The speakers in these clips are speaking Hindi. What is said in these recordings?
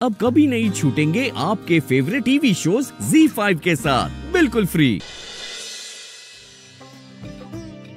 अब कभी नहीं छूटेंगे आपके फेवरेट टीवी शोज़ Z5 के साथ। बिल्कुल फ्री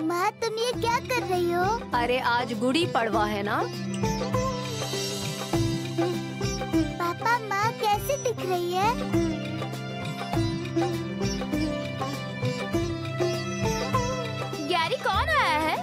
माँ तुम ये क्या कर रही हो? अरे आज गुड़ी पड़वा है ना? पापा माँ कैसे दिख रही है? गैरी कौन आया है?